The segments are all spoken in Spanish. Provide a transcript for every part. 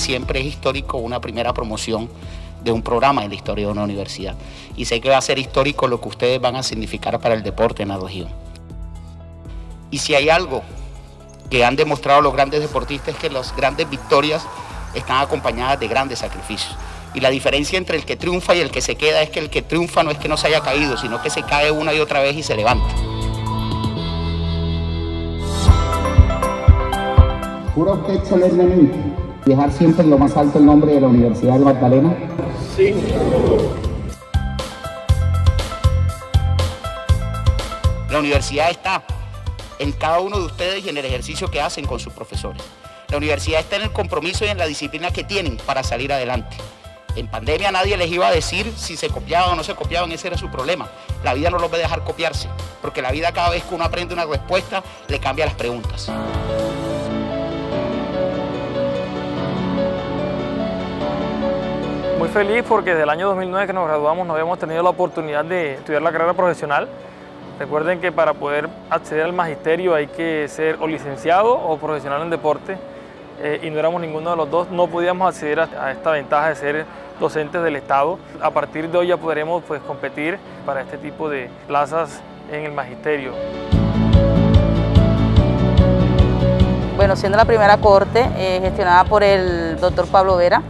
siempre es histórico una primera promoción de un programa en la historia de una universidad. Y sé que va a ser histórico lo que ustedes van a significar para el deporte en la región. Y si hay algo que han demostrado los grandes deportistas es que las grandes victorias están acompañadas de grandes sacrificios. Y la diferencia entre el que triunfa y el que se queda es que el que triunfa no es que no se haya caído, sino que se cae una y otra vez y se levanta. ¿Jura usted solemnemente dejar siempre en lo más alto el nombre de la Universidad de Magdalena? Sí. La universidad está en cada uno de ustedes y en el ejercicio que hacen con sus profesores. La universidad está en el compromiso y en la disciplina que tienen para salir adelante. En pandemia nadie les iba a decir si se copiaban o no se copiaban, ese era su problema. La vida no los va a dejar copiarse, porque la vida cada vez que uno aprende una respuesta le cambia las preguntas. Muy feliz porque desde el año 2009 que nos graduamos no habíamos tenido la oportunidad de estudiar la carrera profesional. Recuerden que para poder acceder al magisterio hay que ser o licenciado o profesional en deporte eh, y no éramos ninguno de los dos, no podíamos acceder a, esta ventaja de ser docentes del Estado. A partir de hoy ya podremos pues, competir para este tipo de plazas en el magisterio. Bueno, siendo la primera corte eh, gestionada por el doctor Pablo Vera,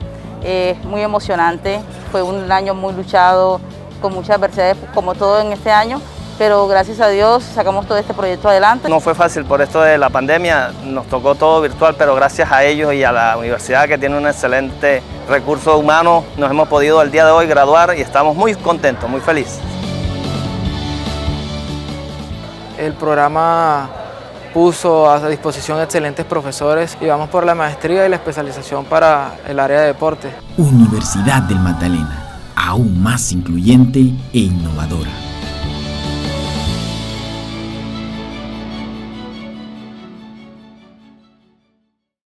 eh, muy emocionante, fue un año muy luchado, con muchas adversidades como todo en este año, pero gracias a Dios sacamos todo este proyecto adelante. No fue fácil por esto de la pandemia, nos tocó todo virtual, pero gracias a ellos y a la universidad que tiene un excelente recurso humano, nos hemos podido el día de hoy graduar y estamos muy contentos, muy felices. El programa puso a disposición excelentes profesores y vamos por la maestría y la especialización para el área de deporte. Universidad del Magdalena, aún más incluyente e innovadora.